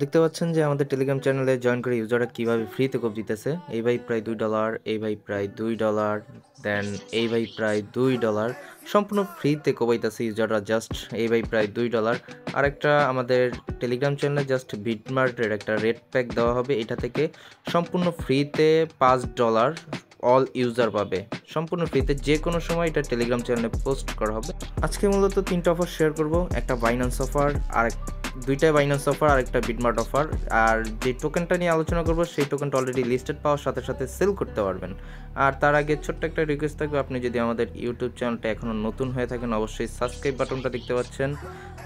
দেখতে পাচ্ছেন যে আমাদের টেলিগ্রাম চ্যানেলে জয়েন করে ইউজাররা কীভাবে ফ্রিতে কোপ জিতেছে এই ভাই প্রায় দুই ডলার এই ভাই প্রায় দুই ডলার দেন এই ভাই প্রায় দুই ডলার সম্পূর্ণ ফ্রিতে কোবাইতেছে ইউজাররা জাস্ট এই ভাই প্রায় দুই ডলার আর একটা আমাদের টেলিগ্রাম চ্যানেলে জাস্ট বিটমার্টের একটা রেড প্যাক দেওয়া হবে। এটা থেকে সম্পূর্ণ ফ্রিতে পাঁচ ডলার অল ইউজার পাবে। সম্পূর্ণ ফ্রিতে যে কোনো সময় এটা টেলিগ্রাম চ্যানেলে পোস্ট করা হবে। আজকে মূলত তিনটা অফার শেয়ার করব। একটা বাইন্যান্স অফার আর দুইটাই বাইন্যান্স অফার আর একটা বিটমার্ট অফার আর যে টোকেনটা নিয়ে আলোচনা করব, সেই টোকেনটা অলরেডি লিস্টেড পাওয়ার সাথে সাথে সেল করতে পারবেন। আর তার আগে ছোট্ট একটা রিকোয়েস্ট থাকবে, আপনি যদি আমাদের ইউটিউব চ্যানেলটা এখনও নতুন হয়ে থাকেন, অবশ্যই সাবস্ক্রাইব বাটনটা দেখতে পাচ্ছেন।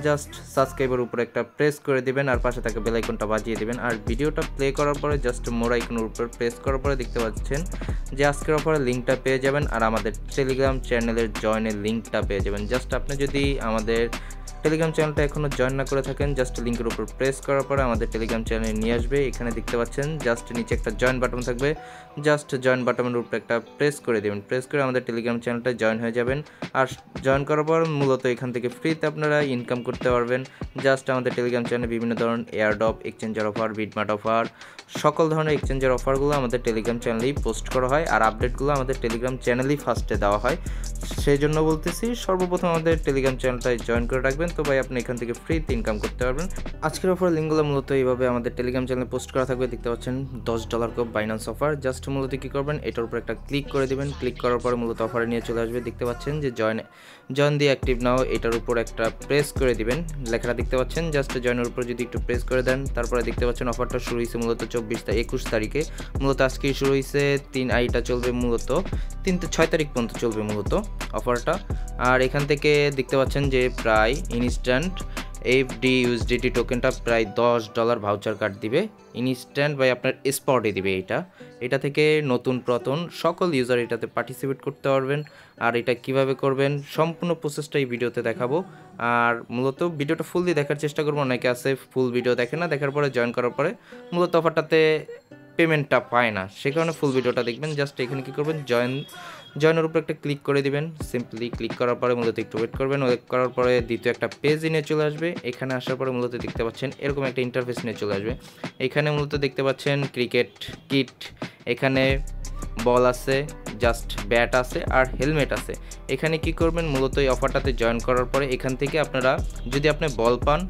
জাস্ট সাবস্ক্রাইবের উপরে একটা প্রেস করে দিবেন, আর পাশে থাকা বেলাইকনটা বাজিয়ে দিবেন। আর ভিডিওটা প্লে করার পরে জাস্ট মোর আইকনের উপর প্রেস করার পরে দেখতে পাচ্ছেন যে আজকের অফারে লিঙ্কটা পেয়ে যাবেন, আর আমাদের টেলিগ্রাম চ্যানেলের জয়েনের লিঙ্কটা পেয়ে যাবেন। জাস্ট আপনি যদি আমাদের টেলিগ্রাম চ্যানেলটা এখনও জয়েন না করে থাকেন, জাস্ট লিঙ্কের উপর প্রেস করার পরে আমাদের টেলিগ্রাম চ্যানেলে নিয়ে আসবে। এখানে দেখতে পাচ্ছেন, জাস্ট নিচে একটা জয়েন বাটন থাকবে। জাস্ট জয়েন বাটনের উপর একটা প্রেস করে দেবেন। প্রেস করে আমাদের টেলিগ্রাম চ্যানেলটা জয়েন হয়ে যাবেন। আর জয়েন করার পর মূলত এখান থেকে ফ্রিতে আপনারা ইনকাম করতে পারবেন। জাস্ট আমাদের টেলিগ্রাম চ্যানেলে বিভিন্ন ধরনের airdrop exchanger offer, BitMart offer, সকল ধরনের এক্সচেঞ্জের অফারগুলো আমাদের টেলিগ্রাম চ্যানেলেই পোস্ট করা হয়। আর আপডেটগুলো আমাদের টেলিগ্রাম চ্যানেলেই ফার্স্টে দেওয়া হয়। সেই জন্য বলতেছি, সর্বপ্রথম আমাদের টেলিগ্রাম চ্যানেলটায় জয়েন করে রাখবেন। তো ভাই, আপনি এখান থেকে ফ্রিতে ইনকাম করতে পারবেন। আজকের অফার লিঙ্কগুলো মূলত এইভাবে আমাদের টেলিগ্রাম চ্যানেলে পোস্ট করা থাকবে। দেখতে পাচ্ছেন, দশ ডলার কোপ বাইন্যান্স অফার জাস্ট মূলত কী করবেন, এটার উপর একটা ক্লিক করে দেবেন। ক্লিক করার পরে মূলত অফারে নিয়ে চলে আসবে। দেখতে পাচ্ছেন যে জয়েন জয়েন দিয়ে অ্যাক্টিভ নাও এটার উপর একটা প্রেস করে দিবেন। লেখাটা দেখতে পাচ্ছেন জাস্ট জয়েনের উপর যদি একটু প্রেস করে দেন, তারপরে দেখতে পাচ্ছেন অফারটা শুরু হয়েছে মূলত চব্বিশ একুশ তারিখে। মূলত আজকেই শুরু হয়েছে, তিন আইটা চলবে মূলত, তিন ছয় তারিখ পর্যন্ত চলবে মূলত। অফারটা আর এখান থেকে দেখতে পাচ্ছেন যে প্রায় ইনস্ট্যান্ট এফডি ইউএসডিটি টোকেনটা প্রায় দশ ডলার ভাউচার কার্ড দিবে। ইনস্ট্যান্ট বাই আপনার স্পটে দিবে এটা। এটা থেকে নতুন প্রতন সকল ইউজার এটাতে পার্টিসিপেট করতে পারবেন। আর এটা কীভাবে করবেন সম্পূর্ণ প্রসেসটা এই ভিডিওতে দেখাবো। আর মূলত ভিডিওটা ফুললি দেখার চেষ্টা করব। অনেকে আছে ফুল ভিডিও দেখে না, দেখার পরে জয়েন করার পরে মূলত অফারটাতে পেমেন্টটা পায় না। সে কারণে ফুল ভিডিওটা দেখবেন জাস্ট এখানে কী করবেন জয়েন জয়েনের উপর একটা ক্লিক করে দিবেন। সিম্পলি ক্লিক করার পরে মূলত একটু ওয়েট করবেন। ওয়েট করার পরে দ্বিতীয় একটা পেজ নিয়ে চলে আসবে। এখানে আসার পরে মূলত দেখতে পাচ্ছেন এরকম একটা ইন্টারফেস নিয়ে চলে আসবে। এখানে মূলত দেখতে পাচ্ছেন ক্রিকেট কিট এখানে বল আছে জাস্ট ব্যাট আছে আর হেলমেট আছে। এখানে কি করবেন, মূলত এই অফারটাতে জয়েন করার পরে এখান থেকে আপনারা যদি আপনি বল পান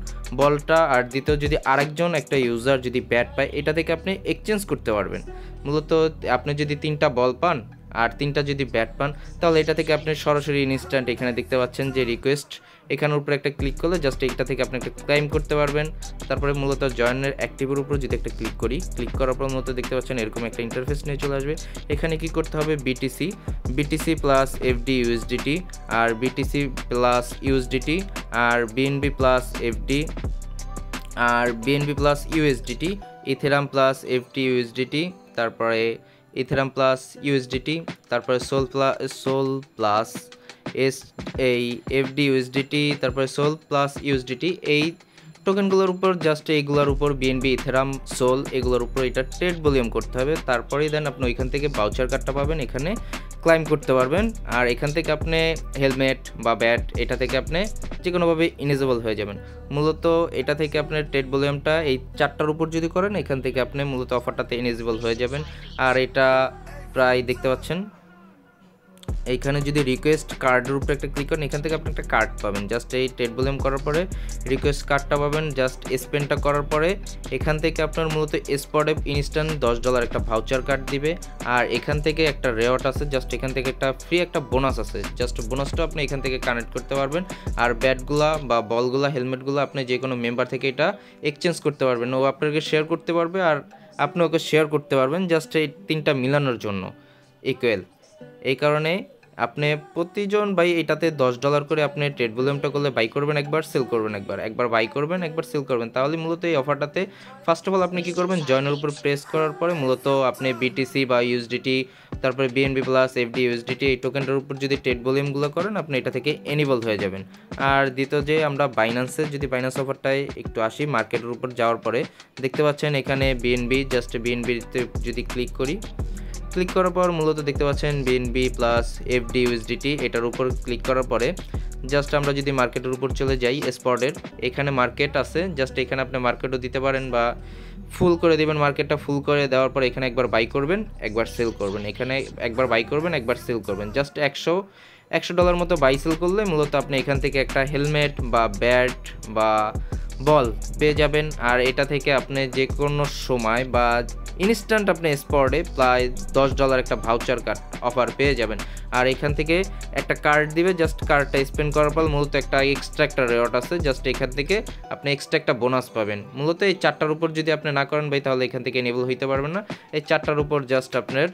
বলটা আর দ্বিতীয় যদি আরেকজন একটা ইউজার যদি ব্যাট পায়, এটা থেকে আপনি এক্সচেঞ্জ করতে পারবেন। মূলত আপনি যদি তিনটা বল পান আর তিনটা যদি ব্যাট পান, তাহলে এটা থেকে আপনি সরাসরি ইনস্ট্যান্ট এখানে দেখতে পাচ্ছেন যে রিকোয়েস্ট এখানের উপরে একটা ক্লিক করলে জাস্ট এইটা থেকে আপনি একটা ক্লাইম করতে পারবেন। তারপরে মূলত জয়েনের অ্যাক্টিভের উপর যদি একটা ক্লিক করি ক্লিক করার পর মূলত দেখতে পাচ্ছেন এরকম একটা ইন্টারফেস নিয়ে চলে আসবে। এখানে কি করতে হবে? BTC BTC plus FD USDT আর বিটিসি প্লাস ইউএসডিটি আর বিএনবি প্লাস এফডি আর BNB plus USDT Ethereum plus FT USDT তারপরে ইথেরাম প্লাস ইউএসডিটি তারপরে SOL plus SOL plus S এই এফডি ইউএসডিটি তারপরে সোল প্লাস ইউএসডিটি এই টোকেনগুলোর উপর just এইগুলোর উপর বিএনবি ইথেরাম সোল এগুলোর উপর এটা ট্রেড ভলিউম করতে হবে। তারপরেই দেন আপনি ওইখান থেকে বাউচার কার্ডটা পাবেন, এখানে ক্লাইম করতে পারবেন। আর এখান থেকে আপনি হেলমেট বা ব্যাট এটা থেকে আপনি যে কোনোভাবে ইনেজেবল হয়ে যাবেন। মূলত এটা থেকে আপনার ট্রেড ভলিউমটা এই চারটার উপর যদি করেন, এখান থেকে আপনি মূলত অফারটাতে ইনেজেবল হয়ে যাবেন। আর এটা প্রায় দেখতে পাচ্ছেন এইখানে যদি রিকোয়েস্ট কার্ডের উপরে একটা ক্লিক করেন, এখান থেকে আপনি একটা কার্ড পাবেন। জাস্ট এই টেট ভলিউম করার পরে রিকোয়েস্ট কার্ডটা পাবেন জাস্ট স্পেনটা করার পরে এখান থেকে আপনার মূলত স্পটে ইনস্ট্যান্ট দশ ডলার একটা ভাউচার কার্ড দিবে। আর এখান থেকে একটা রেওয়ার্ড আছে জাস্ট এখান থেকে একটা ফ্রি একটা বোনাস আছে। জাস্ট বোনাসটা আপনি এখান থেকে কানেক্ট করতে পারবেন। আর ব্যাটগুলা বা বলগুলা হেলমেটগুলো আপনি যে কোনো মেম্বার থেকে এটা এক্সচেঞ্জ করতে পারবেন। ও আপনাকে শেয়ার করতে পারবে আর আপনি ওকে শেয়ার করতে পারবেন জাস্ট এই তিনটা মিলানোর জন্য। ইকুয়েল এই কারণে আপনি প্রতিজন বাই এটাতে দশ ডলার করে আপনি ট্রেড ভলিউমটা করলে বাই করবেন একবার সেল করবেন একবার। একবার বাই করবেন, একবার সেল করবেন। তাহলে মূলত এই অফারটাতে ফার্স্ট অফ অল আপনি কী করবেন? জয়েনের উপর প্রেস করার পরে মূলত আপনি বিটিসি বা ইউএসডিটি তারপরে বিএনবি প্লাস এফডি ইউএসডিটি এই টোকেনটার উপর যদি ট্রেড ভলিউমগুলো করেন, আপনি এটা থেকে এনিবল হয়ে যাবেন। আর দ্বিতীয় যে আমরা বাইন্যান্সে যদি বাইন্যান্স অফারটায় একটু আসি মার্কেটের উপর যাওয়ার পরে, দেখতে পাচ্ছেন এখানে বিএনবি জাস্ট বিএনবিতে যদি ক্লিক করি ক্লিক করার পর মূলত দেখতে পাচ্ছেন বিএনবি প্লাস এফডি ইউএসডিটি এটার উপর ক্লিক করার পরে জাস্ট আমরা যদি মার্কেটের উপর চলে যাই স্পটের এখানে মার্কেট আছে জাস্ট এখানে আপনি মার্কেটও দিতে পারেন বা ফুল করে দেবেন মার্কেটটা ফুল করে দেওয়ার পর এখানে একবার বাই করবেন, একবার সেল করবেন, এখানে একবার বাই করবেন, একবার সেল করবেন জাস্ট একশো একশো ডলার মতো বাই সেল করলে মূলত আপনি এখান থেকে একটা হেলমেট বা ব্যাট বা বল, পেয়ে যাবেন। আর এটা থেকে আপনি যে কোনো সময় বা ইনস্ট্যান্ট আপনি স্পটে প্রায় দশ ডলার একটা ভাউচার কার্ড অফার পেয়ে যাবেন। আর এখান থেকে একটা কার্ড দিবে জাস্ট কার্ডটা স্পেন্ড করার পর মূলত একটা এক্সট্রা একটা রেওয়ার্ড আছে। জাস্ট এখান থেকে আপনি এক্সট্রা একটা বোনাস পাবেন। মূলত এই চারটার উপর যদি আপনি না করেন ভাই, তাহলে এখান থেকে এনেবল হইতে পারবেন না। এই চারটার উপর জাস্ট আপনার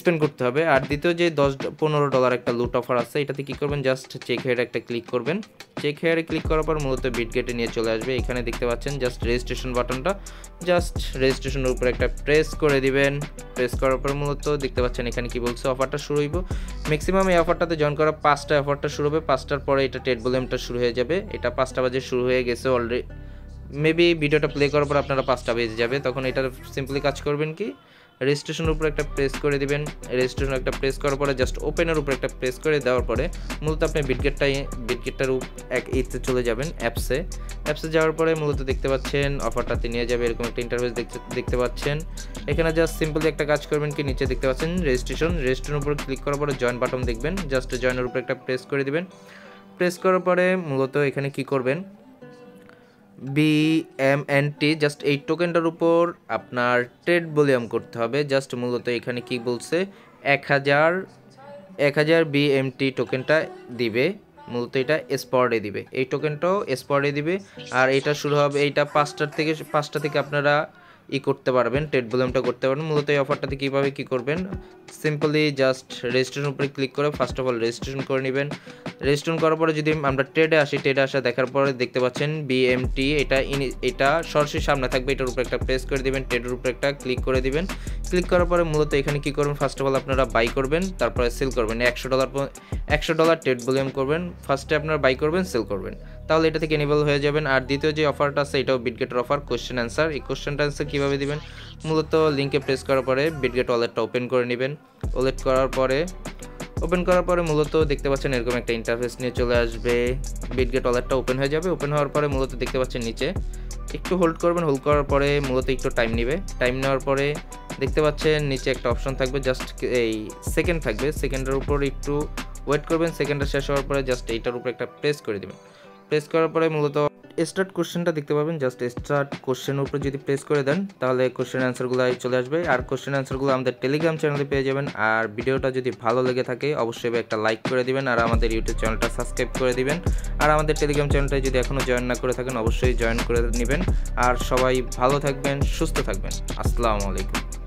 স্পেন্ড করতে হবে। আর দ্বিতীয় যে দশ, পনেরো ডলার একটা লুট অফার আছে, এটাতে কী করবেন? জাস্ট চেক হেয়ারে একটা ক্লিক করবেন। চেক হেয়ারে ক্লিক করার পর মূলত বিটগেটে নিয়ে চলে আসবে। এখানে দেখতে পাচ্ছেন জাস্ট রেজিস্ট্রেশন বাটনটা জাস্ট রেজিস্ট্রেশনের উপর একটা প্রেস করে দিবেন। প্রেস করার পর মূলত দেখতে পাচ্ছেন এখানে কি বলছে অফারটা শুরু হইব। ম্যাক্সিমাম এই অফারটাতে জয়েন করা পাঁচটা অফারটা শুরু হবে। পাঁচটার পরে এটা টেট ভলিউমটা শুরু হয়ে যাবে। এটা পাঁচটা বাজে শুরু হয়ে গেছে অলরেডি মেবি ভিডিওটা প্লে করার পর আপনারা পাঁচটা বেজে যাবে। তখন এটা সিম্পলি কাজ করবেন কি? রেজিস্ট্রেশনের উপর একটা প্রেস করে দিবেন। রেজিস্ট্রেশন একটা প্রেস করার পরে জাস্ট ওপেনের উপর একটা প্রেস করে দেওয়ার পরে মূলত আপনি বিটগেটটাই বিটগেটটার এক ইতে চলে যাবেন অ্যাপসে অ্যাপসে যাওয়ার পরে মূলত দেখতে পাচ্ছেন অফারটাতে নিয়ে যাবে, এরকম একটা ইন্টারভেস দেখতে দেখতে পাচ্ছেন। এখানে জাস্ট সিম্পলি একটা কাজ করবেন কি, নিচে দেখতে পাচ্ছেন রেজিস্ট্রেশন রেজিস্ট্রেশনের উপর ক্লিক করার পরে জয়েন বাটন দেখবেন। জাস্ট জয়েনের উপর একটা প্রেস করে দিবেন। প্রেস করার পরে মূলত এখানে কি করবেন B M N T just এই টোকেনটার উপর আপনার ট্রেড ভলিউম করতে হবে। জাস্ট মূলত এখানে কি বলছে? এক হাজার এক হাজার বিএমটি টোকেনটা দিবে। মূলত এটা স্পটে দিবে। এই টোকেনটাও স্পটে দিবে। আর এটা শুরু হবে, এইটা পাঁচটার থেকে, পাঁচটা থেকে আপনারা ই করতে পারবেন ট্রেড ভলিউমটা করতে পারবেন। মূলত এই অফারটাতে কীভাবে কী করবেন? সিম্পলি জাস্ট রেজিস্ট্রেশন উপরে ক্লিক করে ফার্স্ট অফ অল রেজিস্ট্রেশন করে নেবেন। রেজিস্ট্রেশন করার পরে যদি আমরা ট্রেডে আসি ট্রেডে আসা দেখার পরে দেখতে পাচ্ছেন বিএমটি এটা এটা সরাসরি সামনে থাকবে, এটার উপরে একটা প্রেস করে দিবেন ট্রেডের উপরে একটা ক্লিক করে দিবেন। ক্লিক করার পরে মূলত এখানে কী করবেন? ফার্স্ট অফ অল আপনারা বাই করবেন, তারপরে সেল করবেন। একশো ডলার একশো ডলার ট্রেড ভলিউম করবেন। ফার্স্টে আপনারা বাই করবেন সেল করবেন। তাহলে এটা থেকে এনেবল হয়ে যাবেন। আর দ্বিতীয় যে অফারটা আছে, এটাও বিটগেটের অফার কোশ্চেন অ্যান্সার এই কোশ্চেন অ্যান্সার কীভাবে দিবেন? মূলত লিঙ্কে প্রেস করার পরে বিটগেট ওয়ালেটটা ওপেন করে নেবেন। ওয়ালেট করার পরে ওপেন করার পরে মূলত দেখতে পাচ্ছেন এরকম একটা ইন্টারফেস নিয়ে চলে আসবে। বিটগেট ওয়ালেটটা ওপেন হয়ে যাবে। ওপেন হওয়ার পরে মূলত দেখতে পাচ্ছেন নিচে। একটু হোল্ড করবেন। হোল্ড করার পরে মূলত একটু টাইম নেবে। টাইম নেওয়ার পরে দেখতে পাচ্ছেন, নিচে একটা অপশন থাকবে জাস্ট এই সেকেন্ড থাকবে। সেকেন্ডের উপর একটু ওয়েট করবেন সেকেন্ডটা শেষ হওয়ার পরে জাস্ট এইটার উপর একটা প্রেস করে দেবেন। প্রেস করার পরে মূলত স্টার্ট কোশ্চেনটা দেখতে পাবেন জাস্ট স্টার্ট কোশ্চেনের উপর যদি প্রেস করে দেন, তাহলে কোশ্চেন অ্যান্সারগুলো চলে আসবে। আর কোশ্চেন অ্যান্সারগুলো আমাদের টেলিগ্রাম চ্যানেলে পেয়ে যাবেন। আর ভিডিওটা যদি ভালো লেগে থাকে, অবশ্যই একটা লাইক করে দিবেন, আর আমাদের ইউটিউব চ্যানেলটা সাবস্ক্রাইব করে দিবেন। আর আমাদের টেলিগ্রাম চ্যানেলটা যদি এখনও জয়েন না করে থাকেন, অবশ্যই জয়েন করে নেবেন। আর সবাই ভালো থাকবেন, সুস্থ থাকবেন। আসসালামু আলাইকুম।